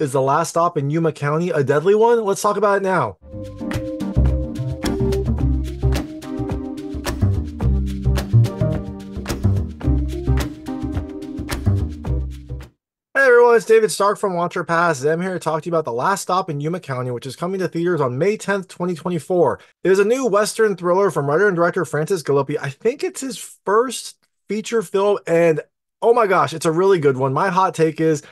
Is the last stop in Yuma County a deadly one? Let's talk about it now. Hey everyone, it's David Stark from Watch or Pass. I'm here to talk to you about The Last Stop in Yuma County, which is coming to theaters on May 10th, 2024. It is a new Western thriller from writer and director Francis Galluppi. I think it's his first feature film, and oh my gosh, it's a really good one. My hot take is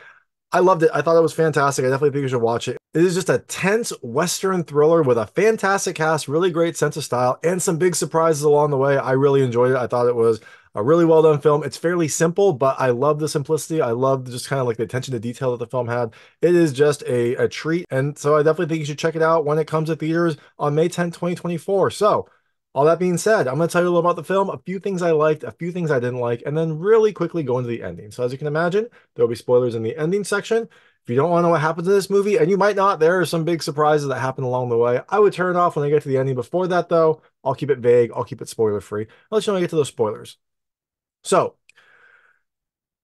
I loved it. I thought it was fantastic. I definitely think you should watch it. It is just a tense Western thriller with a fantastic cast, really great sense of style, and some big surprises along the way. I really enjoyed it. I thought it was a really well done film. It's fairly simple, but I love the simplicity. I love just kind of like the attention to detail that the film had. It is just a, a treat. And so I definitely think you should check it out when it comes to theaters on May 10th, 2024. So all that being said, I'm going to tell you a little about the film, a few things I liked, a few things I didn't like, and then really quickly go into the ending. So, as you can imagine, there will be spoilers in the ending section. If you don't want to know what happens in this movie, and you might not, there are some big surprises that happen along the way. I would turn off when I get to the ending. Before that, though, I'll keep it vague. I'll keep it spoiler free. I'll let you know when I get to those spoilers. So,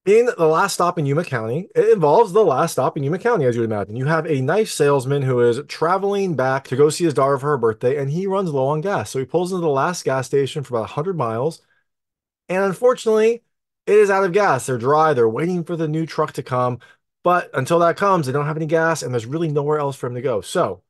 in the last stop in Yuma County, it involves the last stop in Yuma County, as you would imagine. You have a knife salesman who is traveling back to go see his daughter for her birthday, and he runs low on gas. So he pulls into the last gas station for about 100 miles. And unfortunately, it is out of gas. They're dry. They're waiting for the new truck to come. But until that comes, they don't have any gas, and there's really nowhere else for him to go. So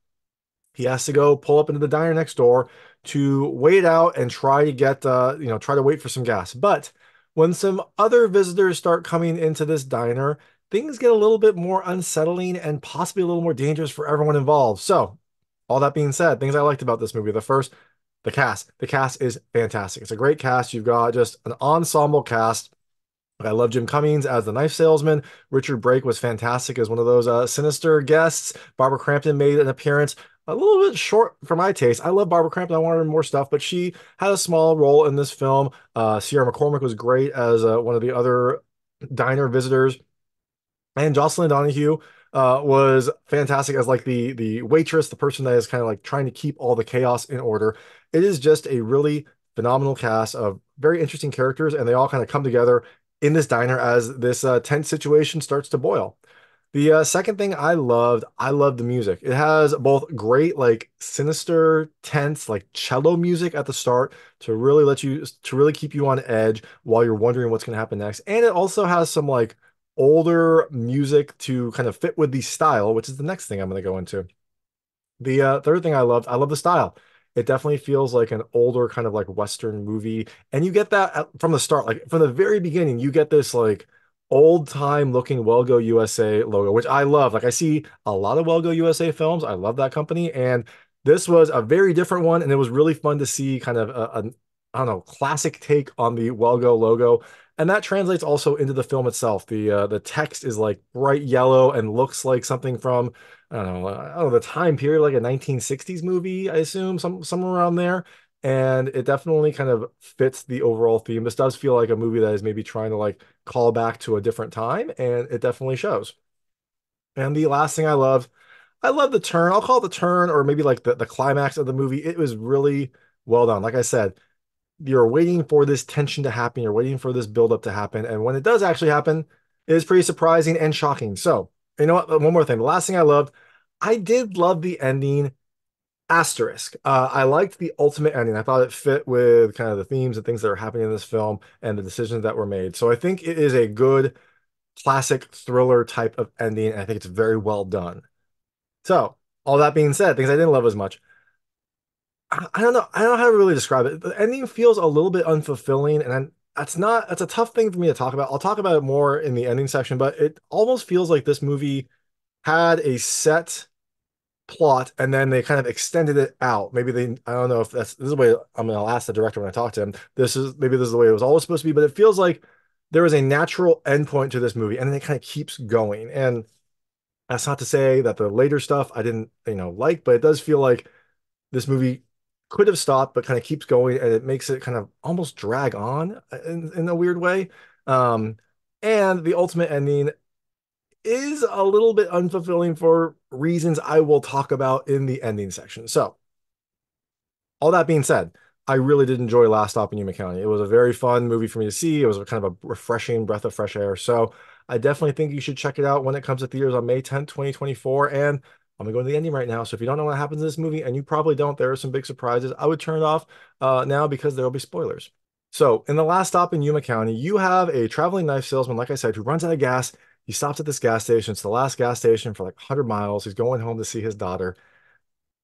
he has to go pull up into the diner next door to wait out and try to get, uh, you know, try to wait for some gas. But when some other visitors start coming into this diner, things get a little bit more unsettling and possibly a little more dangerous for everyone involved. So, all that being said, things I liked about this movie. The first, the cast. The cast is fantastic. It's a great cast. You've got just an ensemble cast. I love Jim Cummings as the knife salesman. Richard Brake was fantastic as one of those uh, sinister guests. Barbara Crampton made an appearance a little bit short for my taste. I love Barbara Crampton. I wanted more stuff, but she had a small role in this film. Uh, Sierra McCormick was great as uh, one of the other diner visitors, and Jocelin Donahue uh, was fantastic as like the the waitress, the person that is kind of like trying to keep all the chaos in order. It is just a really phenomenal cast of very interesting characters, and they all kind of come together in this diner as this uh, tense situation starts to boil. The uh, second thing I loved, I loved the music. It has both great, like sinister, tense, like cello music at the start to really let you, to really keep you on edge while you're wondering what's going to happen next. And it also has some like older music to kind of fit with the style, which is the next thing I'm going to go into. The uh, third thing I loved, I love the style. It definitely feels like an older kind of like Western movie. And you get that from the start, like from the very beginning, you get this like, old time looking Well Go USA logo, which I love. Like I see a lot of Well Go USA films. I love that company. And this was a very different one. And it was really fun to see kind of a, a I don't know, classic take on the Well Go logo. And that translates also into the film itself. The uh, the text is like bright yellow and looks like something from I don't know, I don't know the time period, like a 1960s movie, I assume, some somewhere around there and it definitely kind of fits the overall theme. This does feel like a movie that is maybe trying to like call back to a different time, and it definitely shows. And the last thing I love, I love the turn. I'll call it the turn, or maybe like the, the climax of the movie. It was really well done. Like I said, you're waiting for this tension to happen, you're waiting for this buildup to happen, and when it does actually happen, it is pretty surprising and shocking. So, you know what? Uh, one more thing. The last thing I loved, I did love the ending asterisk. Uh, I liked the ultimate ending. I thought it fit with kind of the themes and things that are happening in this film and the decisions that were made. So I think it is a good classic thriller type of ending. And I think it's very well done. So all that being said, things I didn't love as much. I, I don't know. I don't know how to really describe it. The ending feels a little bit unfulfilling, and I'm, that's not that's a tough thing for me to talk about. I'll talk about it more in the ending section, but it almost feels like this movie had a set plot and then they kind of extended it out. Maybe they, I don't know if that's this is the way I'm gonna ask the director when I talk to him. This is maybe this is the way it was always supposed to be, but it feels like there is a natural endpoint to this movie and then it kind of keeps going. And that's not to say that the later stuff I didn't, you know, like, but it does feel like this movie could have stopped, but kind of keeps going and it makes it kind of almost drag on in, in a weird way. Um, and the ultimate ending is a little bit unfulfilling for reasons I will talk about in the ending section. So, all that being said, I really did enjoy Last Stop in Yuma County. It was a very fun movie for me to see. It was kind of a refreshing breath of fresh air. So, I definitely think you should check it out when it comes to theaters on May 10th, 2024. And I'm gonna go to the ending right now. So if you don't know what happens in this movie, and you probably don't, there are some big surprises. I would turn it off uh, now because there will be spoilers. So in the last stop in Yuma County, you have a traveling knife salesman, like I said, who runs out of gas. He stops at this gas station. It's the last gas station for like 100 miles. He's going home to see his daughter.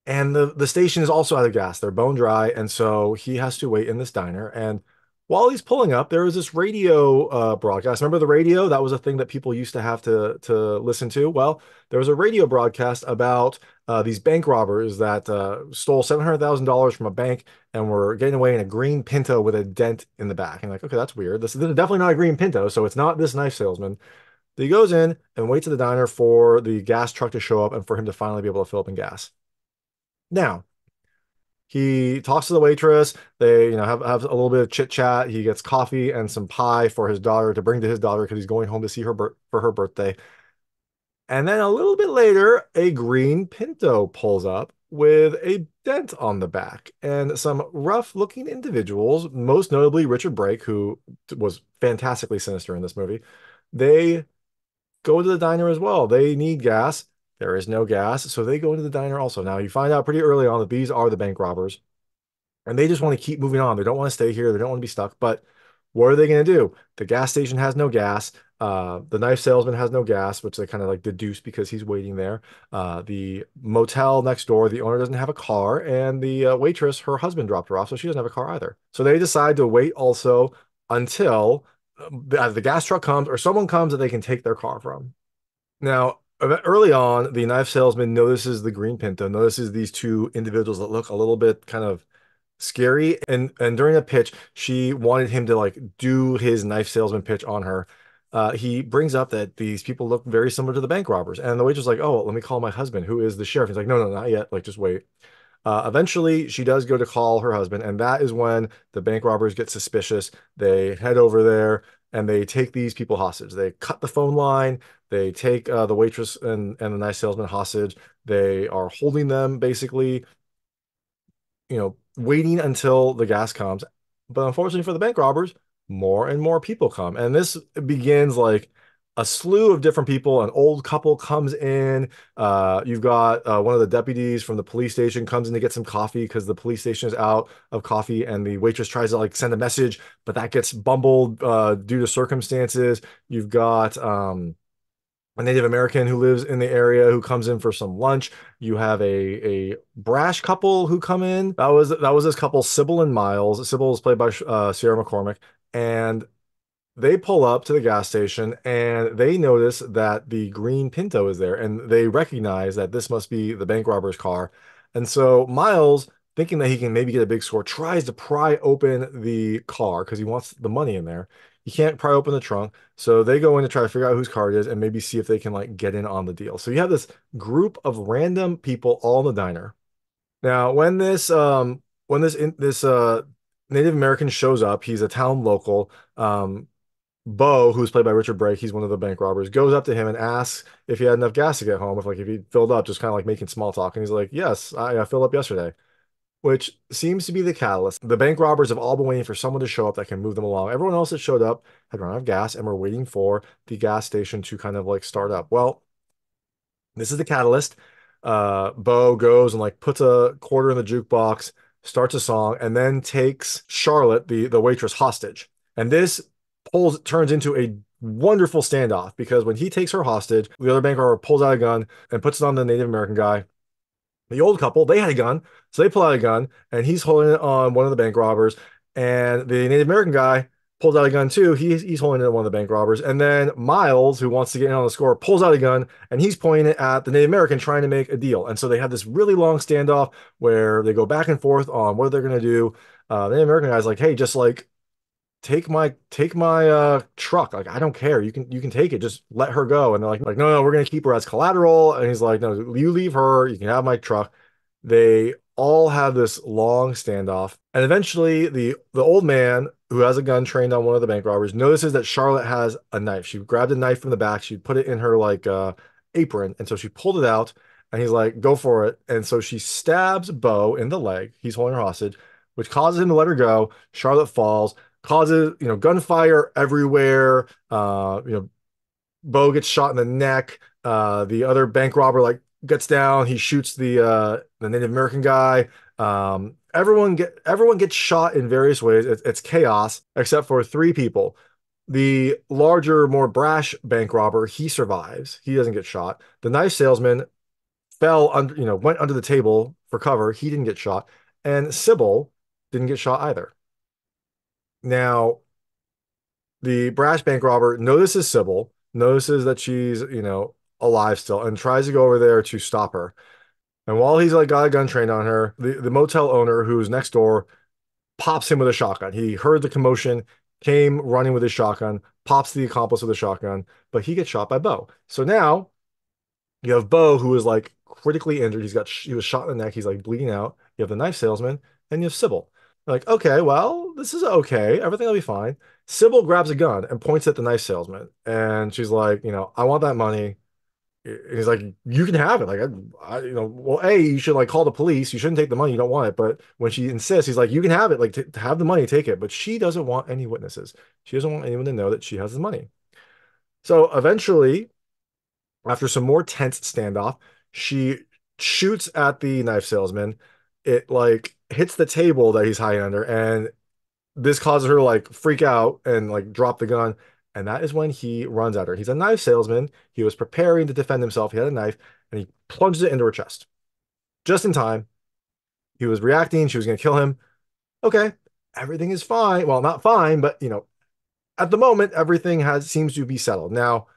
And the, the station is also out of gas. They're bone dry. And so he has to wait in this diner. And while he's pulling up, there was this radio uh, broadcast. Remember the radio? That was a thing that people used to have to to listen to. Well, there was a radio broadcast about uh, these bank robbers that uh, stole seven hundred thousand dollars from a bank and were getting away in a green Pinto with a dent in the back. And like, okay, that's weird. This is definitely not a green Pinto, so it's not this knife salesman. He goes in and waits at the diner for the gas truck to show up and for him to finally be able to fill up in gas. Now, he talks to the waitress. They, you know, have, have a little bit of chit chat. He gets coffee and some pie for his daughter to bring to his daughter because he's going home to see her for her birthday. And then a little bit later, a green Pinto pulls up with a dent on the back and some rough looking individuals, most notably Richard Brake, who was fantastically sinister in this movie. They go to the diner as well. They need gas. There is no gas, so they go into the diner also. Now, you find out pretty early on that these are the bank robbers, and they just want to keep moving on. They don't want to stay here. They don't want to be stuck. But what are they going to do? The gas station has no gas. Uh, the knife salesman has no gas, which they kind of like deduce because he's waiting there. Uh, the motel next door, the owner doesn't have a car, and the uh, waitress, her husband dropped her off, so she doesn't have a car either. So they decide to wait also until uh, the gas truck comes or someone comes that they can take their car from. Now, early on, the knife salesman notices the green pinto, notices these two individuals that look a little bit kind of scary. And and during a pitch, she wanted him to like do his knife salesman pitch on her. Uh, he brings up that these people look very similar to the bank robbers, and the waitress is like, "Oh, let me call my husband, who is the sheriff." He's like, "No, no, not yet. Like, just wait." Uh, eventually, she does go to call her husband, and that is when the bank robbers get suspicious. They head over there and they take these people hostage. They cut the phone line. They take uh, the waitress and, and the nice salesman hostage. They are holding them basically, you know, waiting until the gas comes. But unfortunately for the bank robbers, more and more people come. And this begins like a slew of different people. An old couple comes in. Uh, you've got uh, one of the deputies from the police station comes in to get some coffee because the police station is out of coffee, and the waitress tries to like send a message, but that gets bumbled uh, due to circumstances. You've got um, a Native American who lives in the area who comes in for some lunch. You have a a brash couple who come in. That was that was this couple, Sybil and Miles. Sybil is played by uh, Sierra McCormick, and they pull up to the gas station and they notice that the green Pinto is there and they recognize that this must be the bank robber's car. And so Miles, thinking that he can maybe get a big score, tries to pry open the car because he wants the money in there. He can't pry open the trunk. So they go in to try to figure out whose car it is and maybe see if they can like get in on the deal. So you have this group of random people all in the diner. Now, when this um when this in, this uh Native American shows up, he's a town local. Um, Bo, who's played by Richard Brake, he's one of the bank robbers, goes up to him and asks if he had enough gas to get home, if like if he filled up, just kind of like making small talk. And he's like, Yes, I, I filled up yesterday. Which seems to be the catalyst. The bank robbers have all been waiting for someone to show up that can move them along. Everyone else that showed up had run out of gas and were waiting for the gas station to kind of like start up. Well, this is the catalyst. Uh, Bo goes and like puts a quarter in the jukebox, starts a song, and then takes Charlotte, the the waitress, hostage. And this pulls turns into a wonderful standoff because when he takes her hostage, the other bank robber pulls out a gun and puts it on the Native American guy. The old couple, they had a gun, so they pull out a gun, and he's holding it on one of the bank robbers. And the Native American guy pulls out a gun too. He's he's holding it at one of the bank robbers. And then Miles, who wants to get in on the score, pulls out a gun and he's pointing it at the Native American trying to make a deal. And so they have this really long standoff where they go back and forth on what they're going to do. Uh, the Native American guy's like, "Hey, just like take my take my uh truck. Like i don't care. You can you can take it. Just let her go. And they're like like no no we're gonna keep her as collateral. And he's like no you leave her. You can have my truck. They all have this long standoff. And eventually the the old man who has a gun trained on one of the bank robbers notices that charlotte has a knife. She grabbed a knife from the back. She put it in her like uh apron. And so she pulled it out and he's like go for it. And so she stabs bo in the leg. He's holding her hostage which causes him to let her go. Charlotte falls causes you know gunfire everywhere uh you know Bo gets shot in the neck. Uh, the other bank robber like gets down. He shoots the uh, the Native American guy. Um, everyone get everyone gets shot in various ways. It's, it's chaos except for three people. The larger, more brash bank robber, he survives. He doesn't get shot. The knife salesman fell under, you know, went under the table for cover. He didn't get shot. And Sybil didn't get shot either. Now, the brash bank robber notices Sybil, notices that she's, you know, alive still, and tries to go over there to stop her. And while he's like got a gun trained on her, the, the motel owner who's next door pops him with a shotgun. He heard the commotion, came running with his shotgun, pops the accomplice with a shotgun, but he gets shot by Bo. So now you have Bo who is like critically injured. He's got he was shot in the neck. He's like bleeding out. You have the knife salesman, and you have Sybil. Like, okay, well, this is okay. Everything will be fine. Sybil grabs a gun and points at the knife salesman, and she's like, you know, I want that money. He's like, you can have it. Like, I, I, you know, well, A, you should like call the police. You shouldn't take the money. You don't want it. But when she insists, he's like, you can have it. Like, to have the money, take it. But she doesn't want any witnesses. She doesn't want anyone to know that she has the money. So eventually, after some more tense standoff, she shoots at the knife salesman. It like hits the table that he's hiding under, and this causes her to like freak out and like drop the gun. And that is when he runs at her. He's a knife salesman. He was preparing to defend himself. He had a knife and he plunges it into her chest. Just in time. He was reacting. She was going to kill him. Okay, everything is fine. Well, not fine, but you know, at the moment, everything has seems to be settled. Now,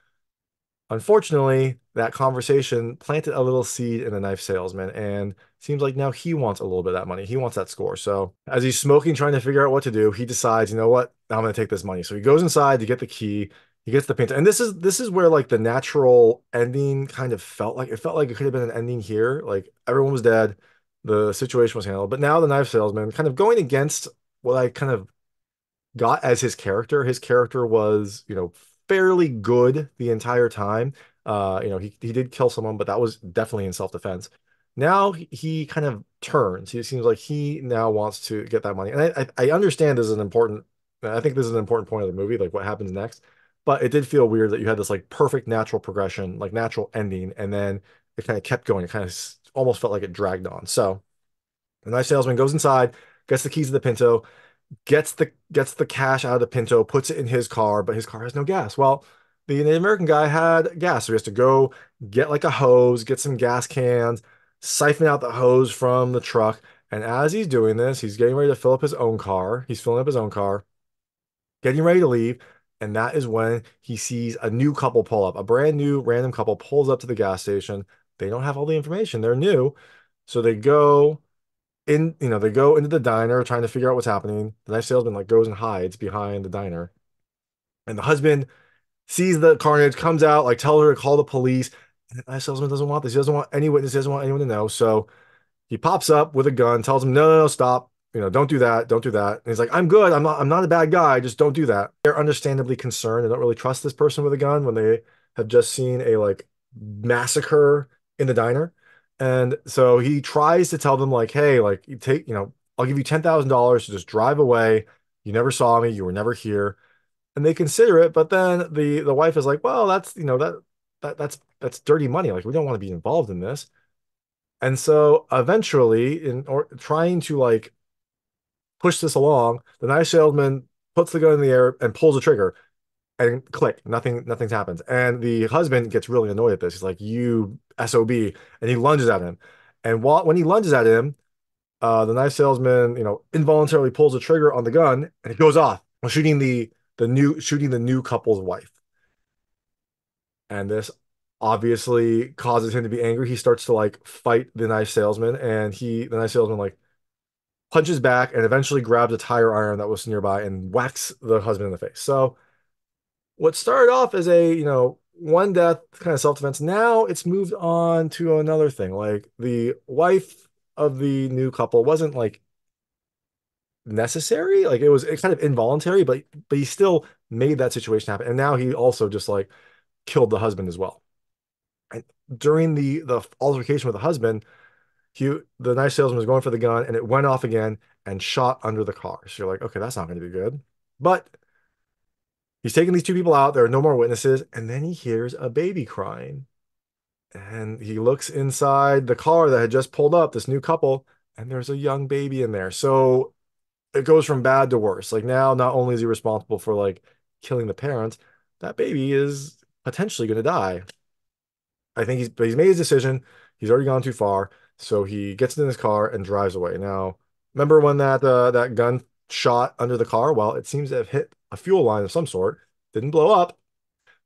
Unfortunately, that conversation planted a little seed in the knife salesman, and seems like now he wants a little bit of that money. He wants that score. So as he's smoking, trying to figure out what to do, he decides, you know what, I'm gonna take this money. So he goes inside to get the key. He gets the paint, and this is this is where like the natural ending kind of felt like it felt like it could have been an ending here. Like everyone was dead, the situation was handled, but now the knife salesman kind of going against what I kind of got as his character. His character was, you know, fairly good the entire time. Uh, you know, he, he did kill someone, but that was definitely in self-defense. Now he, kind of turns. He seems like he now wants to get that money. And I, I, understand this is an important, I think this is an important point of the movie, like what happens next. But it did feel weird that you had this like perfect natural progression, like natural ending, and then it kind of kept going. It kind of almost felt like it dragged on. So the nice salesman goes inside, gets the keys to the Pinto, gets the gets the cash out of the Pinto, puts it in his car, but his car has no gas. Well, the Native American guy had gas, so he has to go get like a hose, get some gas cans, siphon out the hose from the truck. And as he's doing this, he's getting ready to fill up his own car. He's filling up his own car, getting ready to leave. And that is when he sees a new couple pull up. A brand new random couple pulls up to the gas station. They don't have all the information. They're new. So they go in you know they go into the diner trying to figure out what's happening the nice salesman like goes and hides behind the diner and the husband sees the carnage comes out like tells her to call the police nice salesman doesn't want this. He doesn't want any witness. He doesn't want anyone to know. So he pops up with a gun tells him no no no stop. You know don't do that. Don't do that. And he's like i'm good. I'm not i'm not a bad guy. Just don't do that. They're understandably concerned. They don't really trust this person with a gun when they have just seen a like massacre in the diner. And so he tries to tell them like, hey, like you take, you know, I'll give you $10,000 to just drive away. You never saw me, you were never here. And they consider it, but then the the wife is like, well, that's, you know, that that that's that's dirty money. Like we don't want to be involved in this. And so eventually in or trying to like push this along, the nice salesman puts the gun in the air and pulls the trigger and click, nothing, nothing happens. And the husband gets really annoyed at this. He's like, "You sob," and he lunges at him. And while when he lunges at him, uh, the knife salesman, you know, involuntarily pulls the trigger on the gun, and it goes off, shooting the the new shooting the new couple's wife. And this obviously causes him to be angry. He starts to like fight the knife salesman, and he the knife salesman like punches back and eventually grabs a tire iron that was nearby and whacks the husband in the face. So what started off as a, you know, one death kind of self-defense, now it's moved on to another thing. Like the wife of the new couple wasn't like necessary. Like it was it kind of involuntary, but but he still made that situation happen. And now he also just like killed the husband as well. And during the the altercation with the husband, he the knife salesman was going for the gun and it went off again and shot under the car. So you're like, okay, that's not going to be good. But He's taking these two people out. There are no more witnesses. And then he hears a baby crying. And he looks inside the car that had just pulled up, this new couple, and there's a young baby in there. So it goes from bad to worse. Like now, not only is he responsible for like killing the parents, that baby is potentially going to die. I think he's but he's made his decision. He's already gone too far, so he gets in his car and drives away. Now, remember when that uh, that gun shot under the car? Well, it seems to have hit a fuel line of some sort. Didn't blow up,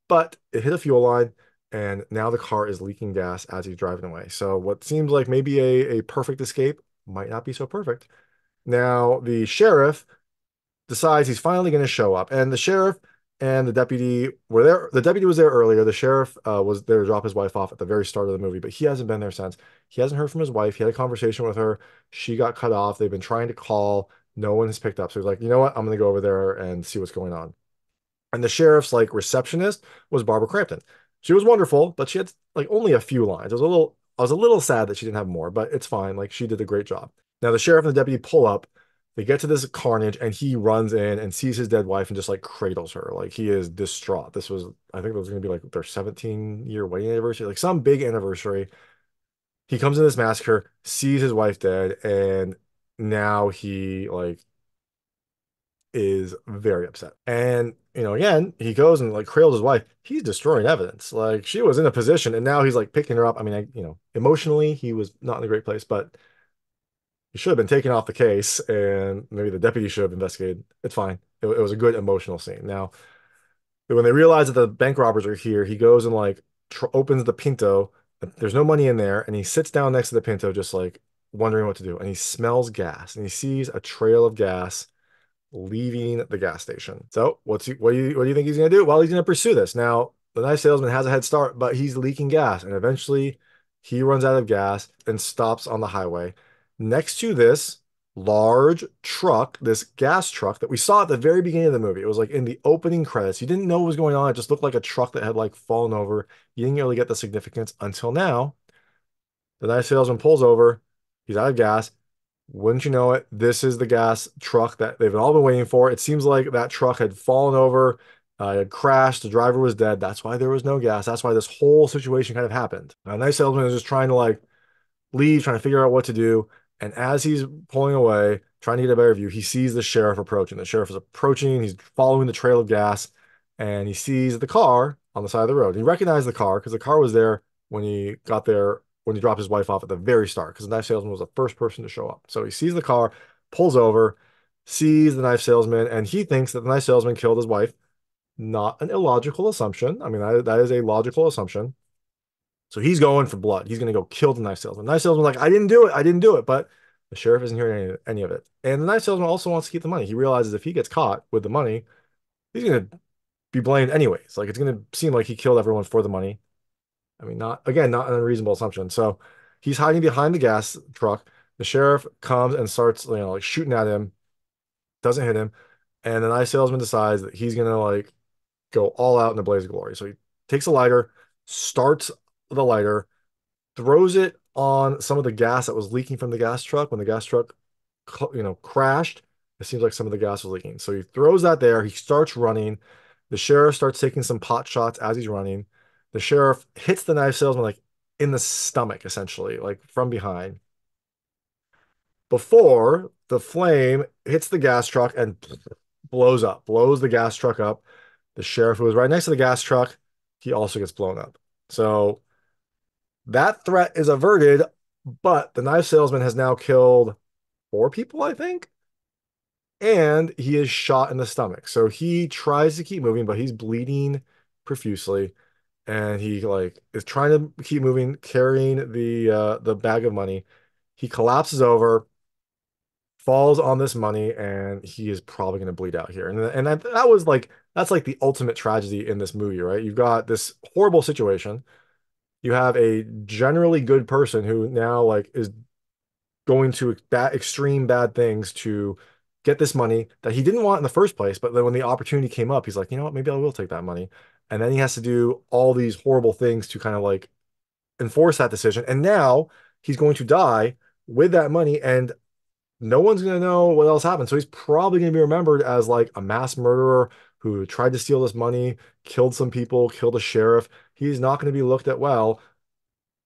but it hit a fuel line, and now the car is leaking gas as he's driving away. So what seems like maybe a, a perfect escape might not be so perfect. Now, the sheriff decides he's finally going to show up, and the sheriff and the deputy were there. The deputy was there earlier. The sheriff uh, was there to drop his wife off at the very start of the movie, but he hasn't been there since. He hasn't heard from his wife. He had a conversation with her. She got cut off. They've been trying to call. No one has picked up. So he's like, you know what? I'm going to go over there and see what's going on. And the sheriff's like receptionist was Barbara Crampton. She was wonderful, but she had like only a few lines. I was a little, I was a little sad that she didn't have more, but it's fine. Like she did a great job. Now the sheriff and the deputy pull up they get to this carnage and he runs in and sees his dead wife and just like cradles her. Like he is distraught. This was, I think it was going to be like their 17 year wedding anniversary, like some big anniversary. He comes in this massacre, sees his wife dead, and now he like is very upset. And you know, again, he goes and like cradles his wife. He's destroying evidence. Like she was in a position, and now he's like picking her up. I mean, I, you know, emotionally, he was not in a great place, but he should have been taken off the case and maybe the deputy should have investigated. It's fine. It, it was a good emotional scene. Now, when they realize that the bank robbers are here, he goes and like opens the Pinto. There's no money in there, and he sits down next to the Pinto, just like wondering what to do. And he smells gas, and he sees a trail of gas leaving the gas station. So, what's he, what do you what do you think he's gonna do? Well, he's gonna pursue this. Now, the knife salesman has a head start, but he's leaking gas, and eventually he runs out of gas and stops on the highway next to this large truck, this gas truck that we saw at the very beginning of the movie. It was like in the opening credits. You didn't know what was going on. It just looked like a truck that had like fallen over. You didn't really get the significance until now. The nice salesman pulls over. He's out of gas. Wouldn't you know it? This is the gas truck that they've all been waiting for. It seems like that truck had fallen over, uh, had crashed. The driver was dead. That's why there was no gas. That's why this whole situation kind of happened. A nice salesman is just trying to like leave, trying to figure out what to do. And as he's pulling away, trying to get a better view, he sees the sheriff approaching. The sheriff is approaching. He's following the trail of gas, and he sees the car on the side of the road. He recognized the car because the car was there when he got there when he dropped his wife off at the very start. Because the knife salesman was the first person to show up. So he sees the car, pulls over, sees the knife salesman, and he thinks that the knife salesman killed his wife. Not an illogical assumption. I mean, that, that is a logical assumption. So he's going for blood. He's going to go kill the knife salesman. The knife salesman's like, I didn't do it. I didn't do it. But the sheriff isn't hearing any, any of it. And the knife salesman also wants to keep the money. He realizes if he gets caught with the money, he's going to be blamed anyways. Like it's going to seem like he killed everyone for the money. I mean, not again, not an unreasonable assumption. So he's hiding behind the gas truck. The sheriff comes and starts, you know, like shooting at him, doesn't hit him. And the knife salesman decides that he's going to like go all out in a blaze of glory. So he takes a lighter, starts the lighter, throws it on some of the gas that was leaking from the gas truck when the gas truck, you know, crashed. It seems like some of the gas was leaking. So he throws that there. He starts running. The sheriff starts taking some pot shots as he's running. The sheriff hits the knife salesman like in the stomach, essentially, like from behind. Before the flame hits the gas truck and blows up, blows the gas truck up. The sheriff who was right next to the gas truck, he also gets blown up. So that threat is averted, but the knife salesman has now killed four people, I think. And he is shot in the stomach. So he tries to keep moving, but he's bleeding profusely. And he like is trying to keep moving, carrying the uh the bag of money. He collapses over, falls on this money, and he is probably gonna bleed out here. And, and that, that was like that's like the ultimate tragedy in this movie, right? You've got this horrible situation you have a generally good person who now like is going to extreme bad things to get this money that he didn't want in the first place but then when the opportunity came up he's like you know what? Maybe i will take that money. And then he has to do all these horrible things to kind of like enforce that decision. And now he's going to die with that money and no one's going to know what else happened. So he's probably going to be remembered as like a mass murderer who tried to steal this money, killed some people, killed a sheriff. He's not going to be looked at well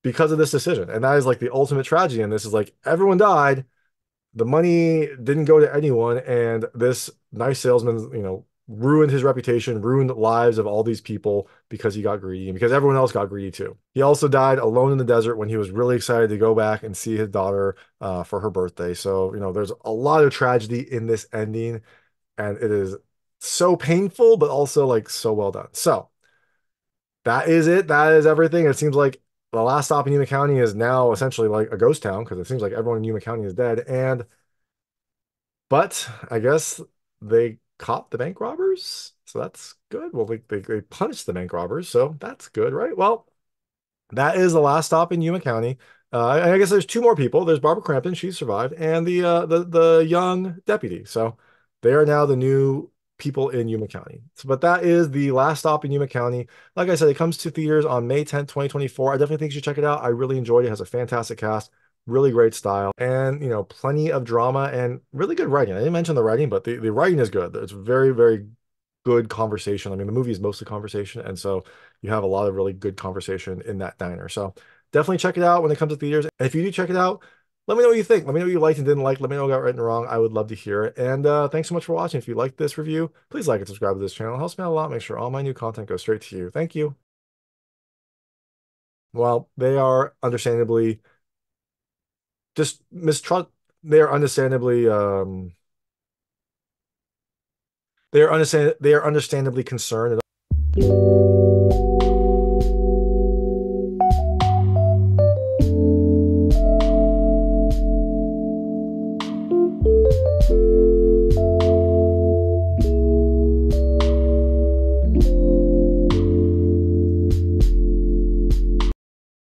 because of this decision. And that is like the ultimate tragedy. And this is like everyone died. The money didn't go to anyone. And this nice salesman, you know, ruined his reputation, ruined the lives of all these people because he got greedy and because everyone else got greedy too. He also died alone in the desert when he was really excited to go back and see his daughter uh, for her birthday. So, you know, there's a lot of tragedy in this ending and it is so painful, but also like so well done. So that is it. That is everything. It seems like the last stop in Yuma County is now essentially like a ghost town because it seems like everyone in Yuma County is dead. And, but I guess they caught the bank robbers. So that's good. Well, they, they, they punished the bank robbers. So that's good, right? Well, that is the last stop in Yuma County. Uh, I guess there's two more people. There's Barbara Crampton, she survived, and the uh, the the young deputy. So they are now the new people in Yuma County. So, but that is the last stop in Yuma County. Like I said, it comes to theaters on May 10th, 2024. I definitely think you should check it out. I really enjoyed it. It has a fantastic cast, really great style, and you know, plenty of drama and really good writing. I didn't mention the writing, but the, the writing is good. It's very, very good conversation. I mean, the movie is mostly conversation, and so you have a lot of really good conversation in that diner. So definitely check it out when it comes to theaters. And if you do check it out, let me know what you think. Let me know what you liked and didn't like. Let me know what got right and wrong. I would love to hear it. And uh, thanks so much for watching. If you liked this review, please like and subscribe to this channel. It helps me out a lot. Make sure all my new content goes straight to you. Thank you. Well, they are understandably just mistrust. They are understandably um, they are understand they are understandably concerned.